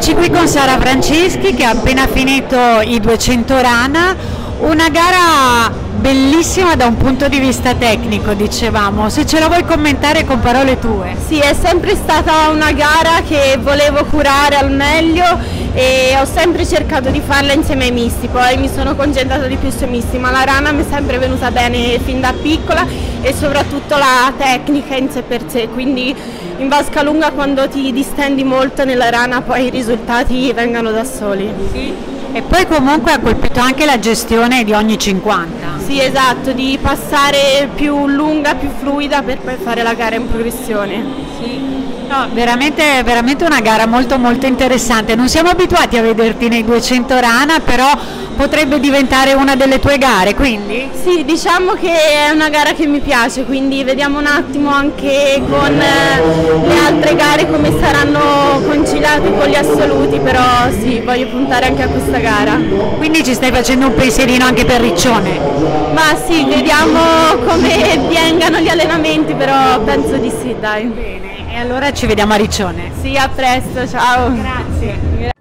Sara Franceschi che ha appena finito i 200 rana, una gara bellissima da un punto di vista tecnico, dicevamo. Se ce la vuoi commentare con parole tue. Sì, è sempre stata una gara che volevo curare al meglio e ho sempre cercato di farla insieme ai misti, poi mi sono concentrata di più sui misti, ma la rana mi è sempre venuta bene fin da piccola e soprattutto la tecnica in sé per sé, quindi in vasca lunga quando ti distendi molto nella rana poi i risultati vengono da soli. Sì. E poi comunque ha colpito anche la gestione di ogni 50. Sì, esatto, di passare più lunga, più fluida per poi fare la gara in progressione. Sì. No, veramente, veramente una gara molto molto interessante. Non siamo abituati a vederti nei 200 rana, però potrebbe diventare una delle tue gare, quindi? Sì, diciamo che è una gara che mi piace, quindi vediamo un attimo anche con eh, le altre gare come saranno conciliate con gli assoluti, però sì, voglio puntare anche a questa gara. Quindi ci stai facendo un pensierino anche per Riccione? Ma sì, vediamo come vengano gli allenamenti, però penso di sì, dai. Bene, e allora ci vediamo a Riccione. Sì, a presto, ciao. Grazie.